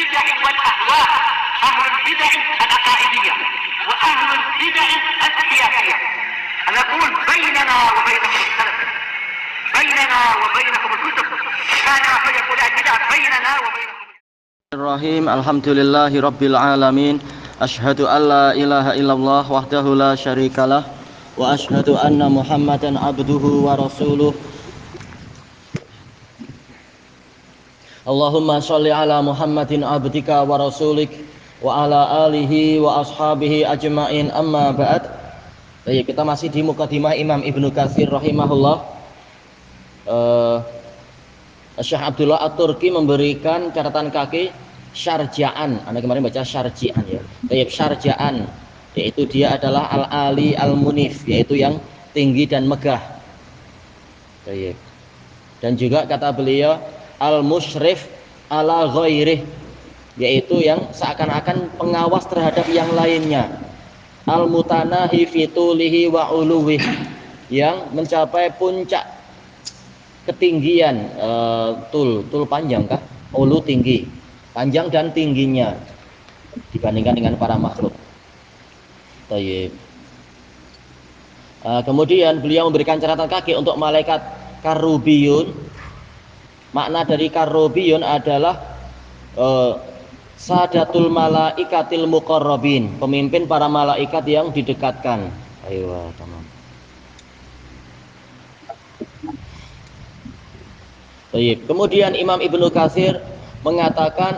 البدع والأهواء أهل البدع العقائدية وأهل البدع السياسية أنا أقول بيننا وبينكم السلف بيننا وبينكم الكتب كان فيقول البدع بيننا وبينكم Bismillahirrahmanirrahim Alhamdulillahi Rabbil Alamin Ashhadu an la ilaha illallah wahdahu la syarikalah Wa ashhadu anna muhammadan abduhu wa rasuluh Allahumma sholli ala muhammadin abdika wa rasulik Wa ala alihi wa ashabihi ajma'in amma ba'd Baik, kita masih di mukadimah Imam Ibnu Katsir rahimahullah uh, Syekh Abdullah At-Turki memberikan catatan kaki syarjaan. Anda kemarin baca syarjian ya. Tayyib syarjaan yaitu dia adalah al-ali al-munif yaitu yang tinggi dan megah. Tayyib. Dan juga kata beliau al-musyrif ala ghairih yaitu yang seakan-akan pengawas terhadap yang lainnya. Al-mutanahi fitulihi wa uluwih yang mencapai puncak ketinggian uh, tul tul panjang kah ulu tinggi panjang dan tingginya dibandingkan dengan para makhluk Tayyib. Uh, kemudian beliau memberikan catatan kaki untuk malaikat karubiyun makna dari karubiyun adalah uh, sadatul malaikatil muqarrabin pemimpin para malaikat yang didekatkan ayo teman Baik. Kemudian Imam Ibnu Katsir mengatakan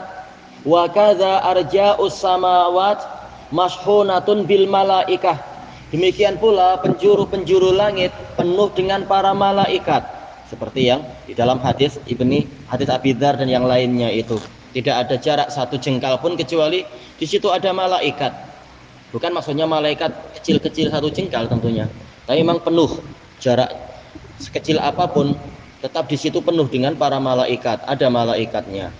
wa kadza arja'us samawat mashhunatun bil malaikah. Demikian pula penjuru-penjuru langit penuh dengan para malaikat. Seperti yang di dalam hadis Ibni hadis Abi Dzar dan yang lainnya itu. Tidak ada jarak satu jengkal pun kecuali di situ ada malaikat. Bukan maksudnya malaikat kecil-kecil satu jengkal tentunya. Tapi memang penuh jarak sekecil apa pun tetap di situ penuh dengan para malaikat, ada malaikatnya.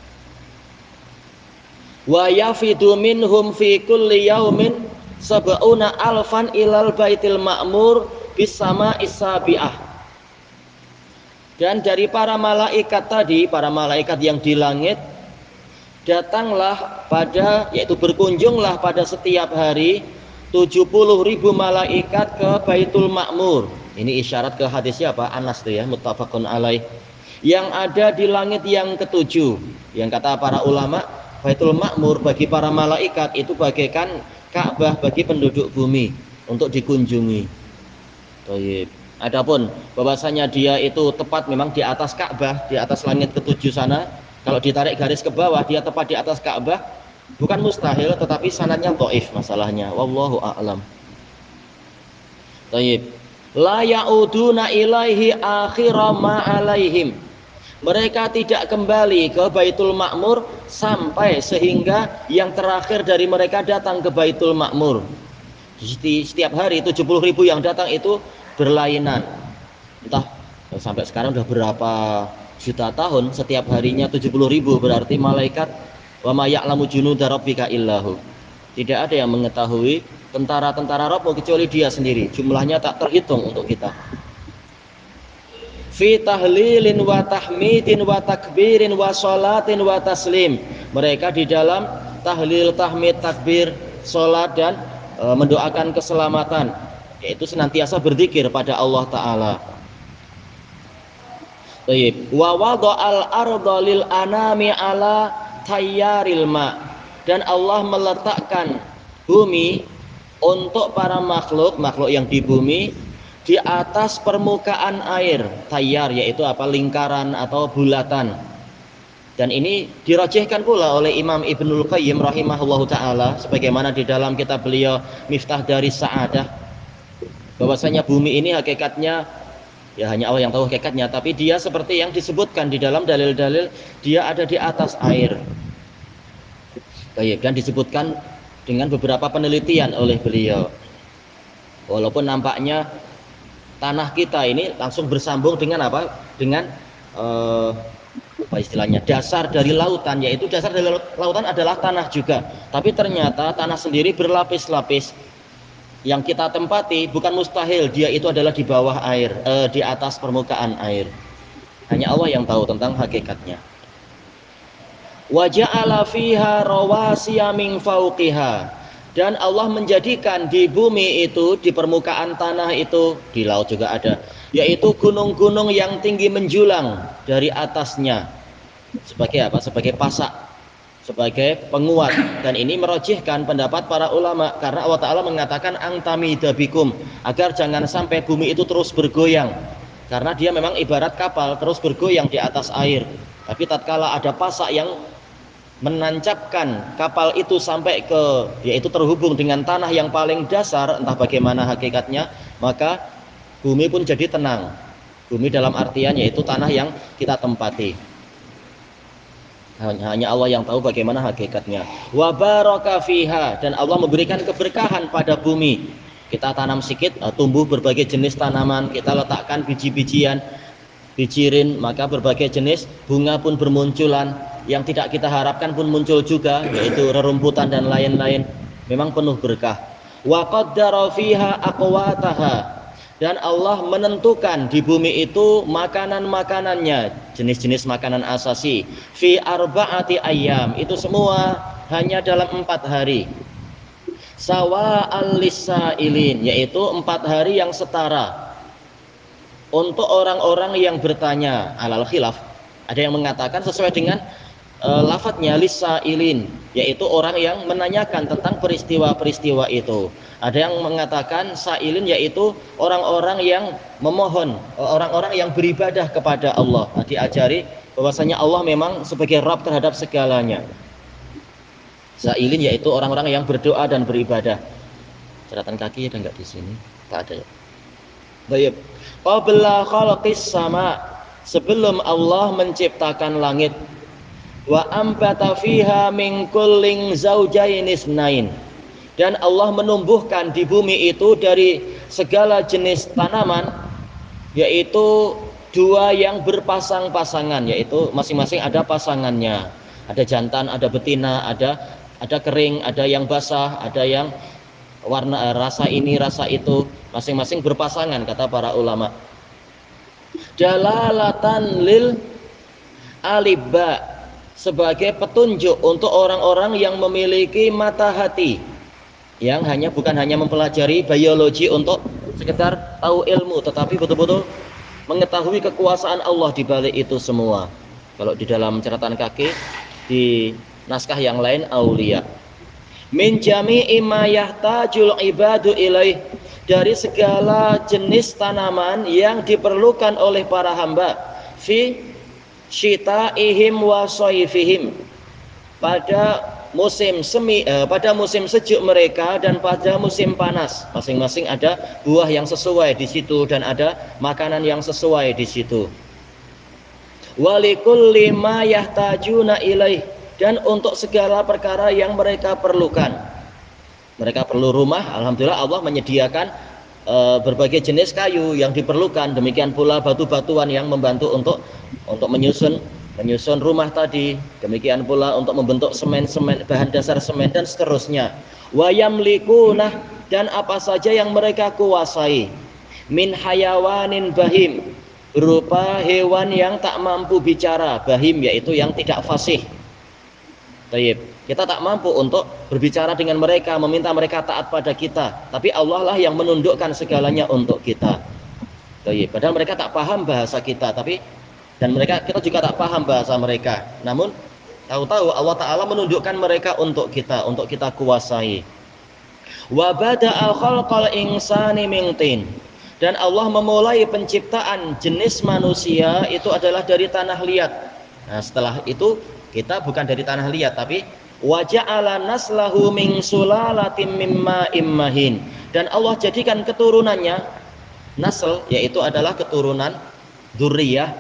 Wa yafidu minhum fi kulli yaumin sab'una alfan ilal baitil ma'mur bisama isabiah. Dan dari para malaikat tadi, para malaikat yang di langit datanglah pada yaitu berkunjunglah pada setiap hari 70 ribu malaikat ke Baitul Ma'mur ini isyarat ke hadis siapa? Anas tuh ya, muttafaqun alaih. Yang ada di langit yang ketujuh. Yang kata para ulama, Baitul Makmur bagi para malaikat itu bagaikan Ka'bah bagi penduduk bumi untuk dikunjungi. Adapun bahwasanya dia itu tepat memang di atas Ka'bah, di atas langit ketujuh sana. Kalau ditarik garis ke bawah, dia tepat di atas Ka'bah. Bukan mustahil, tetapi sanadnya toif masalahnya. Wallahu a'lam. Tayyib la yauduna ilaihi akhira ma alaihim mereka tidak kembali ke Baitul Makmur sampai sehingga yang terakhir dari mereka datang ke Baitul Makmur. Setiap hari 70 ribu yang datang itu berlainan. Entah sampai sekarang sudah berapa juta tahun setiap harinya 70 ribu berarti malaikat wa ma ya'lamu illahu. Tidak ada yang mengetahui tentara-tentara Rabb kecuali dia sendiri. Jumlahnya tak terhitung untuk kita. Fi tahlilin wa tahmidin wa takbirin wa salatin wa taslim. Mereka di dalam tahlil, tahmid, takbir, salat dan e, mendoakan keselamatan yaitu senantiasa berzikir pada Allah taala. Baik. Wa wada'al lil anami ala tayyaril ma. Dan Allah meletakkan bumi untuk para makhluk makhluk yang di bumi di atas permukaan air. Tayar yaitu apa? Lingkaran atau bulatan. Dan ini dirajihkan pula oleh Imam Ibnul Qayyim rahimahullahu taala sebagaimana di dalam kitab beliau Miftah dari Sa'adah bahwasanya bumi ini hakikatnya ya hanya Allah yang tahu hakikatnya tapi dia seperti yang disebutkan di dalam dalil-dalil dia ada di atas air Baik, dan disebutkan dengan beberapa penelitian oleh beliau. Walaupun nampaknya tanah kita ini langsung bersambung dengan apa? Dengan eh, apa istilahnya? Dasar dari lautan, yaitu dasar dari lautan adalah tanah juga. Tapi ternyata tanah sendiri berlapis-lapis. Yang kita tempati bukan mustahil dia itu adalah di bawah air, eh, di atas permukaan air. Hanya Allah yang tahu tentang hakikatnya. Wa ja'ala fiha rawasiya min fawqiha. Dan Allah menjadikan di bumi itu, di permukaan tanah itu, di laut juga ada, yaitu gunung-gunung yang tinggi menjulang dari atasnya. Sebagai apa? Sebagai pasak, sebagai penguat. Dan ini merojihkan pendapat para ulama karena Allah Ta'ala mengatakan angtami dabikum agar jangan sampai bumi itu terus bergoyang. Karena dia memang ibarat kapal terus bergoyang di atas air. Tapi tatkala ada pasak yang menancapkan kapal itu sampai ke yaitu terhubung dengan tanah yang paling dasar entah bagaimana hakikatnya maka bumi pun jadi tenang bumi dalam artian yaitu tanah yang kita tempati hanya Allah yang tahu bagaimana hakikatnya. Wa baraka fiha dan Allah memberikan keberkahan pada bumi. Kita tanam sedikit eh, tumbuh berbagai jenis tanaman kita letakkan biji-bijian bijirin maka berbagai jenis bunga pun bermunculan. Yang tidak kita harapkan pun muncul juga yaitu rerumputan dan lain-lain. Memang penuh berkah. Wa qaddara fiha aqwataha dan Allah menentukan di bumi itu makanan-makanannya jenis-jenis makanan asasi. Fi arbaati ayam itu semua hanya dalam empat hari. Sawa al ilin yaitu empat hari yang setara. Untuk orang-orang yang bertanya alal khilaf ada yang mengatakan sesuai dengan e, lafadznya ilin yaitu orang yang menanyakan tentang peristiwa-peristiwa itu. Ada yang mengatakan sailin yaitu orang-orang yang memohon, orang-orang yang beribadah kepada Allah. Nah, diajari bahwasanya Allah memang sebagai Rabb terhadap segalanya. Sailin yaitu orang-orang yang berdoa dan beribadah. Catatan kaki ada enggak di sini? Tak ada ya. Baik. Qabla khalqis sama sebelum Allah menciptakan langit wa ambata fiha min kulling dan Allah menumbuhkan di bumi itu dari segala jenis tanaman yaitu dua yang berpasang-pasangan yaitu masing-masing ada pasangannya. Ada jantan ada betina ada ada kering ada yang basah ada yang warna eh, rasa ini rasa itu. Masing-masing berpasangan kata para ulama. Jalalatan lil alibba sebagai petunjuk untuk orang-orang yang memiliki mata hati yang hanya bukan hanya mempelajari biologi untuk sekedar tahu ilmu tetapi betul-betul mengetahui kekuasaan Allah di balik itu semua. Kalau di dalam catatan kaki di naskah yang lain aulia. Min jami'i ma ibadu ilaih dari segala jenis tanaman yang diperlukan oleh para hamba fi ihim wa soifihim pada musim semi eh, pada musim sejuk mereka dan pada musim panas. Masing-masing ada buah yang sesuai di situ dan ada makanan yang sesuai di situ. Walikul lima yahtajuna ilaih. Dan untuk segala perkara yang mereka perlukan. Mereka perlu rumah alhamdulillah Allah menyediakan e, berbagai jenis kayu yang diperlukan. Demikian pula batu-batuan yang membantu untuk untuk menyusun menyusun rumah tadi. Demikian pula untuk membentuk semen-semen bahan dasar semen dan seterusnya. Wayam likunah dan apa saja yang mereka kuasai. Min hayawanin bahim berupa hewan yang tak mampu bicara. Bahim yaitu yang tidak fasih Taib. Kita tak mampu untuk berbicara dengan mereka, meminta mereka taat pada kita. Tapi Allah lah yang menundukkan segalanya untuk kita. Taib. Padahal mereka tak paham bahasa kita, tapi dan mereka kita juga tak paham bahasa mereka. Namun tahu-tahu Allah Taala menundukkan mereka untuk kita, untuk kita kuasai. Wa bada'al khalqal insani min Dan Allah memulai penciptaan jenis manusia itu adalah dari tanah liat. Nah, setelah itu kita bukan dari tanah liat tapi waja'ala naslahu min sulalatin mimma immahin. Dan Allah jadikan keturunannya nasl yaitu adalah keturunan dzurriyyah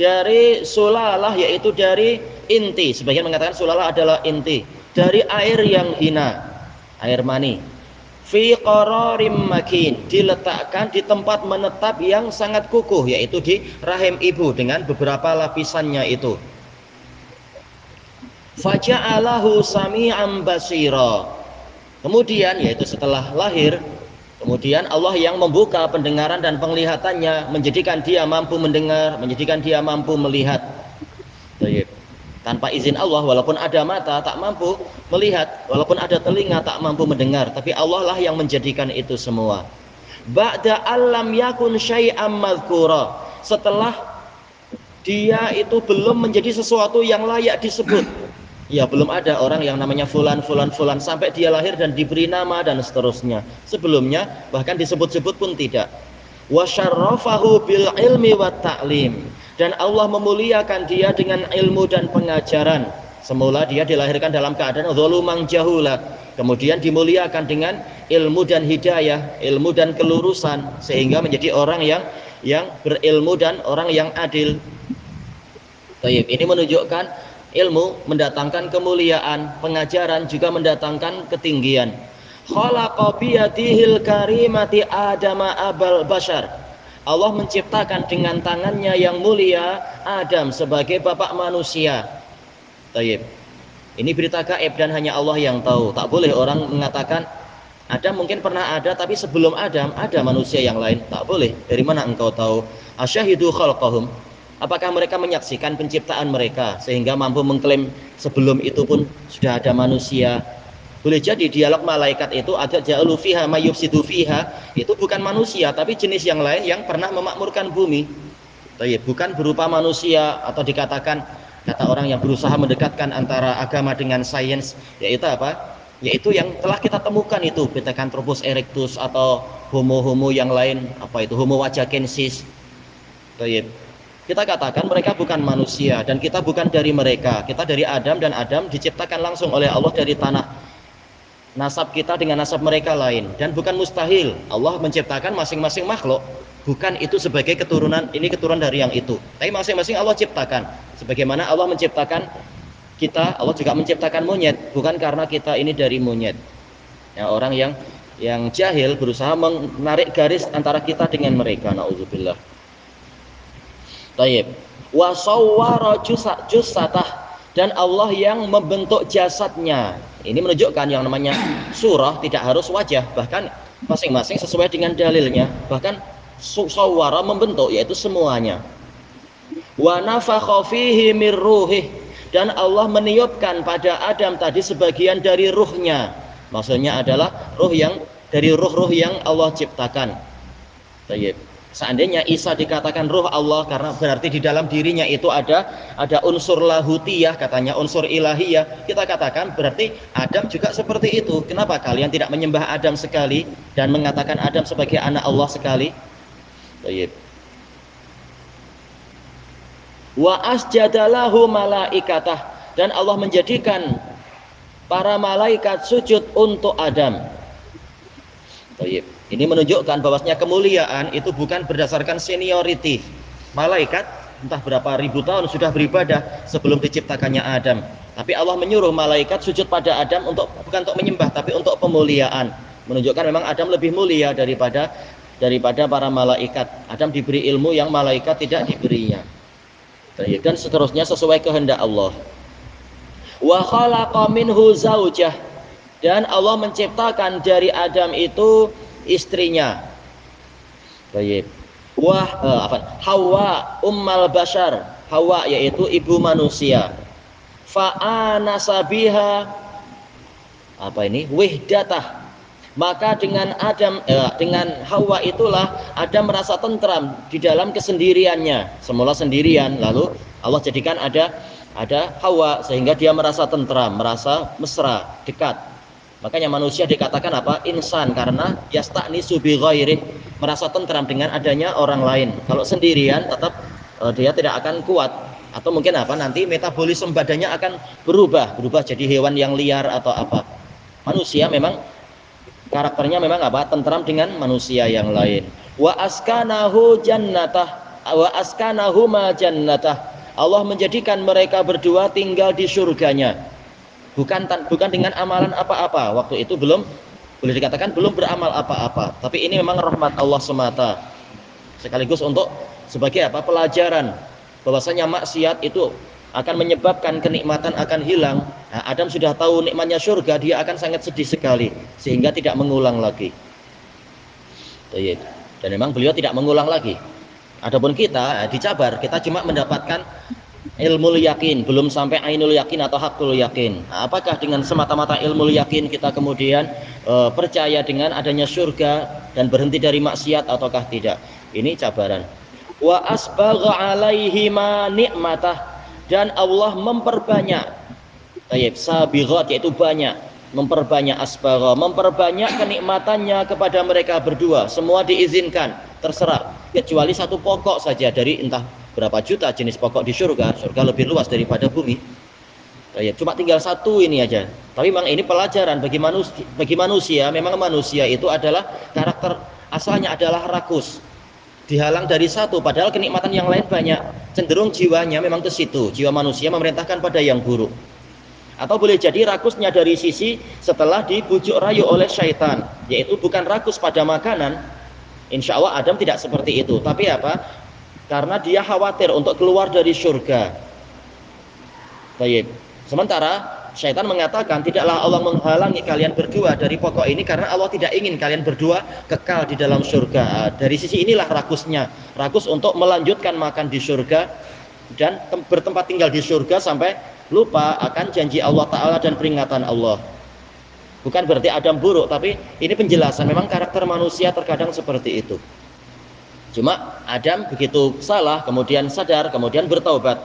dari sulalah yaitu dari inti. Sebagian mengatakan sulalah adalah inti dari air yang hina, air mani. Fi qararim makin diletakkan di tempat menetap yang sangat kukuh yaitu di rahim ibu dengan beberapa lapisannya itu faja'alahu sami'an basira. Kemudian yaitu setelah lahir, kemudian Allah yang membuka pendengaran dan penglihatannya, menjadikan dia mampu mendengar, menjadikan dia mampu melihat. Tanpa izin Allah, walaupun ada mata tak mampu melihat, walaupun ada telinga tak mampu mendengar, tapi Allah lah yang menjadikan itu semua. Ba'da alam yakun syai'am madhkura. Setelah dia itu belum menjadi sesuatu yang layak disebut. Ya belum ada orang yang namanya fulan fulan fulan sampai dia lahir dan diberi nama dan seterusnya. Sebelumnya bahkan disebut-sebut pun tidak. Wa syarrafahu bil ilmi wa ta'lim dan Allah memuliakan dia dengan ilmu dan pengajaran. Semula dia dilahirkan dalam keadaan zalumang jahula, kemudian dimuliakan dengan ilmu dan hidayah, ilmu dan kelurusan sehingga menjadi orang yang yang berilmu dan orang yang adil. Ini menunjukkan ilmu mendatangkan kemuliaan, pengajaran juga mendatangkan ketinggian. Karimati adama abal bashar Allah menciptakan dengan tangannya yang mulia Adam sebagai bapak manusia. Taib. Ini berita gaib dan hanya Allah yang tahu. Tak boleh orang mengatakan Adam mungkin pernah ada tapi sebelum Adam ada manusia yang lain. Tak boleh. Dari mana engkau tahu? Asyahidu khalqahum. Apakah mereka menyaksikan penciptaan mereka sehingga mampu mengklaim sebelum itu pun sudah ada manusia boleh jadi dialog malaikat itu ada ja'alu fiha mayyufsidu fiha itu bukan manusia tapi jenis yang lain yang pernah memakmurkan bumi. bukan berupa manusia atau dikatakan kata orang yang berusaha mendekatkan antara agama dengan sains yaitu apa? Yaitu yang telah kita temukan itu Pithecanthropus erectus atau homo-homo yang lain apa itu Homo wajakensis. Kita katakan mereka bukan manusia dan kita bukan dari mereka. Kita dari Adam dan Adam diciptakan langsung oleh Allah dari tanah nasab kita dengan nasab mereka lain. Dan bukan mustahil. Allah menciptakan masing-masing makhluk. Bukan itu sebagai keturunan ini keturunan dari yang itu. Tapi masing-masing Allah ciptakan. Sebagaimana Allah menciptakan kita Allah juga menciptakan monyet. Bukan karena kita ini dari monyet. Ya orang yang yang jahil berusaha menarik garis antara kita dengan mereka. Naudzubillah Taib wa sawwara jusatah dan Allah yang membentuk jasadnya ini menunjukkan yang namanya surah tidak harus wajah, bahkan masing-masing sesuai dengan dalilnya. Bahkan sawara membentuk yaitu semuanya. Wa nafakha fihi dan Allah meniupkan pada Adam tadi sebagian dari ruhnya. Maksudnya adalah ruh yang dari ruh-ruh yang Allah ciptakan. Tayyib. Seandainya Isa dikatakan roh Allah karena berarti di dalam dirinya itu ada ada unsur lahutiyah katanya unsur ilahiyah. Kita katakan berarti Adam juga seperti itu. Kenapa kalian tidak menyembah Adam sekali dan mengatakan Adam sebagai anak Allah sekali? Baik. Wa asjadalahu malaikatah dan Allah menjadikan para malaikat sujud untuk Adam. Baik. Ini menunjukkan bahwasanya kemuliaan itu bukan berdasarkan seniority. Malaikat entah berapa ribu tahun sudah beribadah sebelum diciptakannya Adam. Tapi Allah menyuruh malaikat sujud pada Adam untuk bukan untuk menyembah tapi untuk pemuliaan. Menunjukkan memang Adam lebih mulia daripada daripada para malaikat. Adam diberi ilmu yang malaikat tidak diberinya. Dan seterusnya sesuai kehendak Allah. Wa khalaqa minhu zaujah dan Allah menciptakan dari Adam itu istrinya. Baik. Wah, uh, apa? Hawa ummal bashar. Hawa yaitu ibu manusia. Fa'ana sabiha apa ini? Wihdatah. Maka dengan Adam eh, dengan Hawa itulah Adam merasa tentram di dalam kesendiriannya. Semula sendirian, lalu Allah jadikan ada ada Hawa sehingga dia merasa tentram, merasa mesra, dekat. Makanya manusia dikatakan apa? Insan karena yasta'nisu bi ghairi, merasa tentram dengan adanya orang lain. Kalau sendirian tetap uh, dia tidak akan kuat atau mungkin apa nanti metabolisme badannya akan berubah, berubah jadi hewan yang liar atau apa. Manusia memang karakternya memang apa? Tentram dengan manusia yang lain. Wa askanahu jannatah wa askanahu ma jannatah. Allah menjadikan mereka berdua tinggal di surganya bukan bukan dengan amalan apa-apa. Waktu itu belum boleh dikatakan belum beramal apa-apa. Tapi ini memang rahmat Allah semata. Sekaligus untuk sebagai apa pelajaran. Bahwasanya maksiat itu akan menyebabkan kenikmatan akan hilang. Nah, Adam sudah tahu nikmatnya surga dia akan sangat sedih sekali. Sehingga tidak mengulang lagi. Dan memang beliau tidak mengulang lagi. Adapun kita dicabar kita cuma mendapatkan ilmu yakin, belum sampai ainul yakin atau hakul yakin. Nah, apakah dengan semata-mata ilmu yakin kita kemudian e, percaya dengan adanya surga dan berhenti dari maksiat ataukah tidak? Ini cabaran. Wa asbagha alaihi ma nikmatah dan Allah memperbanyak. Tayyib, sabighat yaitu banyak memperbanyak asbagha, memperbanyak kenikmatannya kepada mereka berdua. Semua diizinkan, terserah kecuali satu pokok saja dari entah berapa juta jenis pokok di surga? Surga lebih luas daripada bumi. Ya, cuma tinggal satu ini aja. Tapi memang ini pelajaran bagi manusia bagi manusia. Memang manusia itu adalah karakter asalnya adalah rakus. Dihalang dari satu padahal kenikmatan yang lain banyak. Cenderung jiwanya memang ke situ. Jiwa manusia memerintahkan pada yang buruk. Atau boleh jadi rakusnya dari sisi setelah dibujuk rayu oleh syaitan. Yaitu bukan rakus pada makanan. Insya Allah Adam tidak seperti itu. Tapi apa karena dia khawatir untuk keluar dari surga. Baik. Sementara syaitan mengatakan tidaklah Allah menghalangi kalian berdua dari pokok ini karena Allah tidak ingin kalian berdua kekal di dalam surga. Ah, dari sisi inilah rakusnya, rakus untuk melanjutkan makan di surga dan bertempat tinggal di surga sampai lupa akan janji Allah Taala dan peringatan Allah. Bukan berarti Adam buruk, tapi ini penjelasan memang karakter manusia terkadang seperti itu. Cuma Adam begitu salah, kemudian sadar, kemudian bertaubat.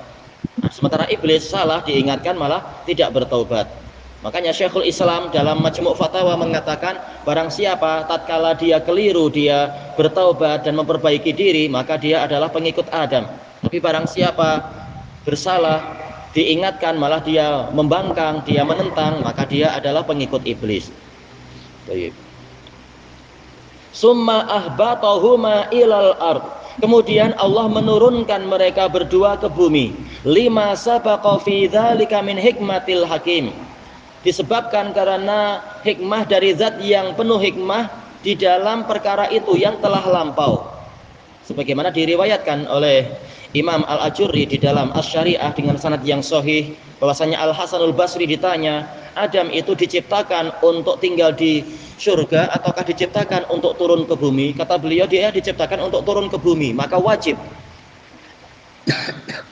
Nah, sementara iblis salah diingatkan malah tidak bertaubat. Makanya Syekhul Islam dalam Majmu' Fatawa mengatakan barang siapa tatkala dia keliru dia bertaubat dan memperbaiki diri maka dia adalah pengikut Adam. Tapi barang siapa bersalah diingatkan malah dia membangkang, dia menentang maka dia adalah pengikut iblis. Baik. Summa ahbatahuma ilal ard. Kemudian Allah menurunkan mereka berdua ke bumi. Lima sabaqa fi dzalika min hikmatil hakim. Disebabkan karena hikmah dari zat yang penuh hikmah di dalam perkara itu yang telah lampau. Sebagaimana diriwayatkan oleh Imam Al-Ajurri di dalam Asy-Syariah dengan sanad yang sahih bahwasanya Al Hasanul Basri ditanya, Adam itu diciptakan untuk tinggal di surga ataukah diciptakan untuk turun ke bumi? Kata beliau dia diciptakan untuk turun ke bumi, maka wajib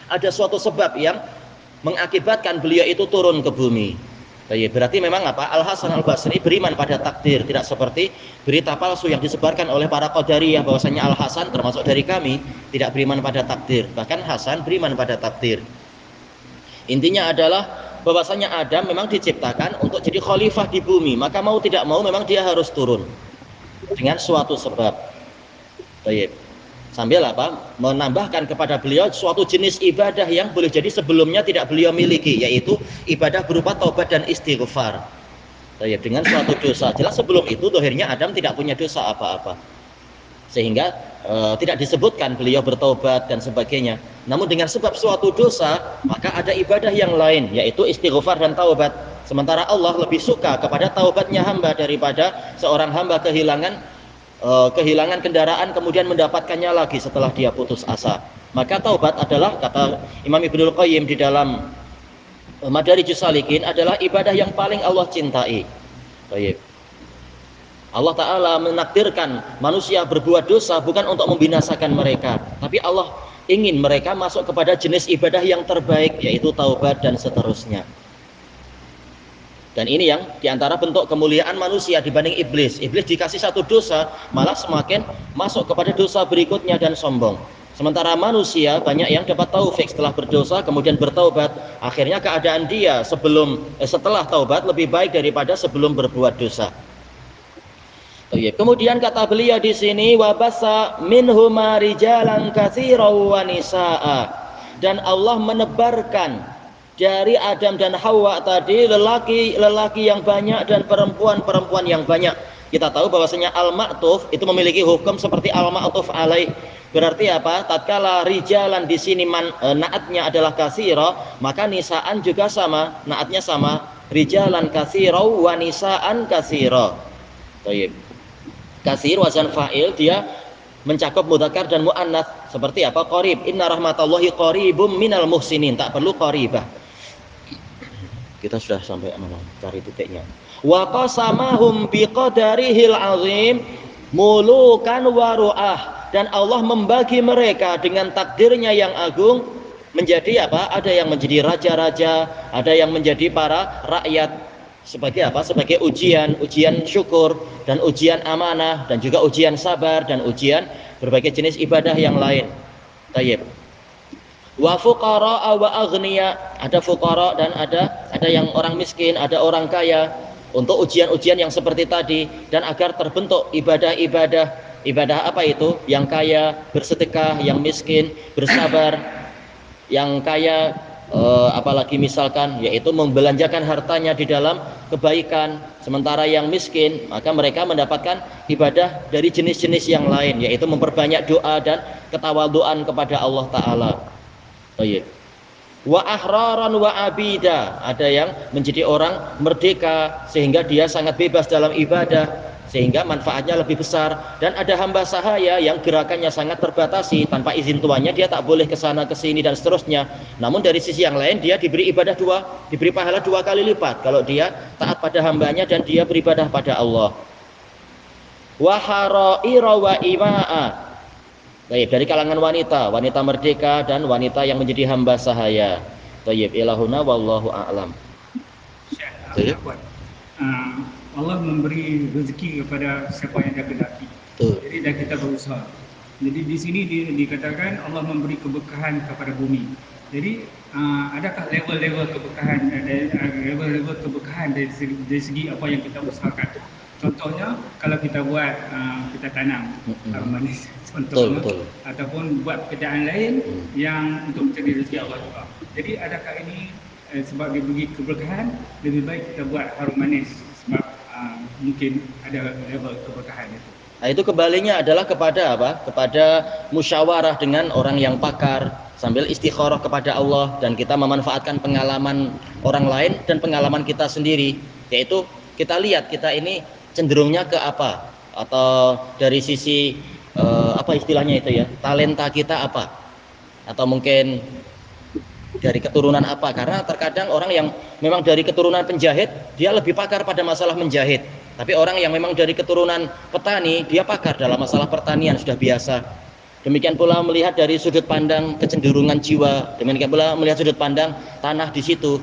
ada suatu sebab yang mengakibatkan beliau itu turun ke bumi. Berarti memang apa? Al Hasan Al Basri beriman pada takdir, tidak seperti berita palsu yang disebarkan oleh para qadariyah bahwasanya Al Hasan termasuk dari kami tidak beriman pada takdir. Bahkan Hasan beriman pada takdir. Intinya adalah bahwasanya Adam memang diciptakan untuk jadi khalifah di bumi, maka mau tidak mau memang dia harus turun dengan suatu sebab. Baik. Sambil apa? Menambahkan kepada beliau suatu jenis ibadah yang boleh jadi sebelumnya tidak beliau miliki, yaitu ibadah berupa taubat dan istighfar. Baik, dengan suatu dosa. Jelas sebelum itu dohirnya Adam tidak punya dosa apa-apa. Sehingga e, tidak disebutkan beliau bertobat dan sebagainya. Namun dengan sebab suatu dosa, maka ada ibadah yang lain, yaitu istighfar dan taubat. Sementara Allah lebih suka kepada taubatnya hamba daripada seorang hamba kehilangan e, kehilangan kendaraan kemudian mendapatkannya lagi setelah dia putus asa. Maka taubat adalah kata Imam Ibnul Qayyim di dalam eh, Madarijus Salikin adalah ibadah yang paling Allah cintai. Baik. Allah Ta'ala menakdirkan manusia berbuat dosa bukan untuk membinasakan mereka. Tapi Allah ingin mereka masuk kepada jenis ibadah yang terbaik yaitu taubat dan seterusnya. Dan ini yang di antara bentuk kemuliaan manusia dibanding iblis. Iblis dikasih satu dosa malah semakin masuk kepada dosa berikutnya dan sombong. Sementara manusia banyak yang dapat taufik setelah berdosa kemudian bertaubat. Akhirnya keadaan dia sebelum eh, setelah taubat lebih baik daripada sebelum berbuat dosa. Kemudian kata beliau di sini wabasa minhuma rijalan wa. Dan Allah menebarkan dari Adam dan Hawa tadi lelaki-lelaki yang banyak dan perempuan-perempuan yang banyak. Kita tahu bahwasanya al-ma'tuf itu memiliki hukum seperti al-ma'tuf alaih. Berarti apa? Tatkala rijalan di sini man, e, naatnya adalah kasiro, maka nisaan juga sama, naatnya sama. Rijalan kasiro wa nisaan kasiro. Kasir wazan fa'il dia mencakup mudakar dan muannats seperti apa? Qarib. Inna rahmatallahi qaribum minal muhsinin. Tak perlu qaribah. Kita sudah sampai mana? Cari titiknya. Wa qasamahum biqadarihil azim mulukan waru'ah dan Allah membagi mereka dengan takdirnya yang agung menjadi apa? Ada yang menjadi raja-raja, ada yang menjadi para rakyat sebagai apa? Sebagai ujian, ujian syukur dan ujian amanah dan juga ujian sabar dan ujian berbagai jenis ibadah yang lain. Tayyib. Wa fuqara wa aghniya, ada fuqara dan ada ada yang orang miskin, ada orang kaya untuk ujian-ujian yang seperti tadi dan agar terbentuk ibadah-ibadah ibadah apa itu yang kaya bersedekah yang miskin bersabar yang kaya eh, apalagi misalkan yaitu membelanjakan hartanya di dalam kebaikan sementara yang miskin maka mereka mendapatkan ibadah dari jenis-jenis yang lain yaitu memperbanyak doa dan ketawaduan kepada Allah taala. Wa ahraran wa abida, ada yang menjadi orang merdeka sehingga dia sangat bebas dalam ibadah sehingga manfaatnya lebih besar. Dan ada hamba sahaya yang gerakannya sangat terbatasi. Tanpa izin tuannya dia tak boleh ke sana ke sini dan seterusnya. Namun dari sisi yang lain dia diberi ibadah dua diberi pahala dua kali lipat. Kalau dia taat pada hambanya dan dia beribadah pada Allah. Wa ima'a. Baik, dari kalangan wanita, wanita merdeka dan wanita yang menjadi hamba sahaya. Tayyib ilahuna wallahu a'lam. Syekh, Allah memberi rezeki kepada siapa yang dia kendaki. Jadi dah kita berusaha. Jadi di sini di, dikatakan Allah memberi keberkahan kepada bumi. Jadi uh, adakah level-level keberkahan ada level-level keberkahan dari segi, dari segi apa yang kita usahakan? Contohnya kalau kita buat uh, kita tanam mm-hmm. manis contohnya betul, betul. ataupun buat pekerjaan lain mm. yang untuk mencari rezeki Allah juga. Jadi adakah ini eh, sebab dia bagi keberkahan lebih baik kita buat harum manis Ah, mungkin ada level keberkahan itu. Nah, itu kembalinya adalah kepada apa? Kepada musyawarah dengan orang yang pakar sambil istikharah kepada Allah dan kita memanfaatkan pengalaman orang lain dan pengalaman kita sendiri yaitu kita lihat kita ini cenderungnya ke apa atau dari sisi uh, apa istilahnya itu ya talenta kita apa atau mungkin dari keturunan apa? Karena terkadang orang yang memang dari keturunan penjahit dia lebih pakar pada masalah menjahit. Tapi orang yang memang dari keturunan petani dia pakar dalam masalah pertanian sudah biasa. Demikian pula melihat dari sudut pandang kecenderungan jiwa. Demikian pula melihat sudut pandang tanah di situ.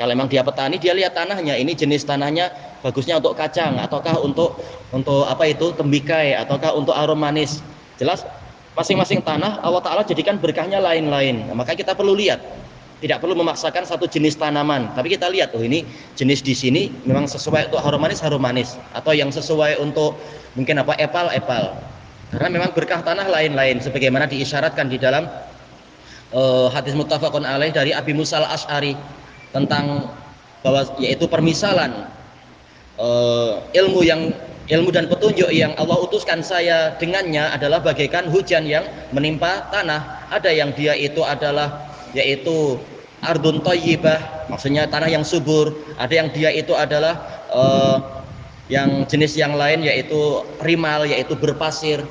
Kalau memang dia petani dia lihat tanahnya. Ini jenis tanahnya bagusnya untuk kacang ataukah untuk untuk apa itu tembikai ataukah untuk arom manis jelas masing-masing tanah Allah Ta'ala jadikan berkahnya lain-lain. Nah, maka kita perlu lihat. Tidak perlu memaksakan satu jenis tanaman. Tapi kita lihat oh ini jenis di sini memang sesuai untuk harum manis harum manis. Atau yang sesuai untuk mungkin apa epal epal karena memang berkah tanah lain-lain sebagaimana diisyaratkan di dalam uh, hadis muttafaqun alaih dari Abi Musa al-Ash'ari tentang bahwa yaitu permisalan uh, ilmu yang ilmu dan petunjuk yang Allah utuskan saya dengannya adalah bagaikan hujan yang menimpa tanah. Ada yang dia itu adalah yaitu ardun toyibah, maksudnya tanah yang subur. Ada yang dia itu adalah uh, yang jenis yang lain yaitu rimal, yaitu berpasir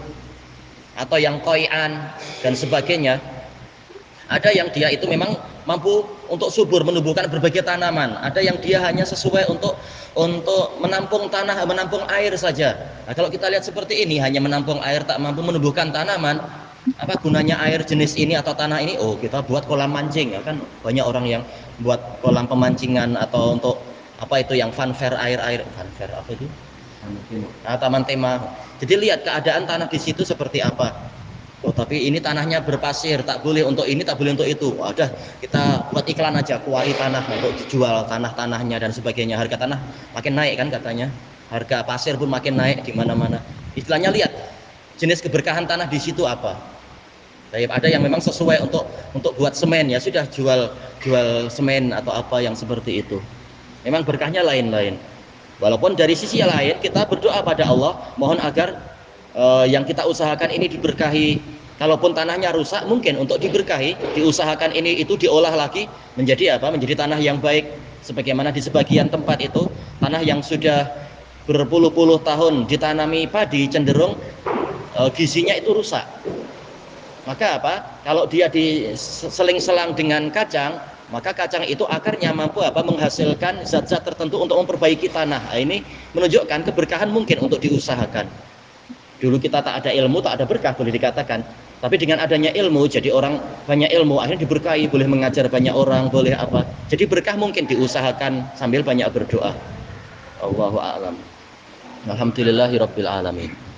atau yang koyan dan sebagainya. Ada yang dia itu memang mampu untuk subur menumbuhkan berbagai tanaman. Ada yang dia hanya sesuai untuk untuk menampung tanah, menampung air saja. Nah, kalau kita lihat seperti ini hanya menampung air tak mampu menumbuhkan tanaman, apa gunanya air jenis ini atau tanah ini? Oh, kita buat kolam mancing ya kan banyak orang yang buat kolam pemancingan atau untuk apa itu yang funfair air-air funfair apa itu? Nah, taman tema. Jadi lihat keadaan tanah di situ seperti apa. Oh tapi ini tanahnya berpasir, tak boleh untuk ini, tak boleh untuk itu. Ada kita buat iklan aja, kuari tanah untuk dijual tanah-tanahnya dan sebagainya. Harga tanah makin naik kan katanya. Harga pasir pun makin naik di mana-mana. Istilahnya lihat jenis keberkahan tanah di situ apa. Ada yang memang sesuai untuk untuk buat semen ya sudah jual jual semen atau apa yang seperti itu. Memang berkahnya lain-lain. Walaupun dari sisi lain kita berdoa pada Allah mohon agar uh, yang kita usahakan ini diberkahi. Kalaupun tanahnya rusak mungkin untuk diberkahi diusahakan ini itu diolah lagi menjadi apa? Menjadi tanah yang baik. Sebagaimana di sebagian tempat itu tanah yang sudah berpuluh-puluh tahun ditanami padi cenderung uh, gizinya itu rusak. Maka apa? Kalau dia diseling-selang dengan kacang maka kacang itu akarnya mampu apa? Menghasilkan zat-zat tertentu untuk memperbaiki tanah. Nah, ini menunjukkan keberkahan mungkin untuk diusahakan Dulu kita tak ada ilmu, tak ada berkah boleh dikatakan. Tapi dengan adanya ilmu, jadi orang banyak ilmu, akhirnya diberkahi, boleh mengajar banyak orang, boleh apa. Jadi berkah mungkin diusahakan sambil banyak berdoa. Allahu a'lam. Alhamdulillahirabbil alamin.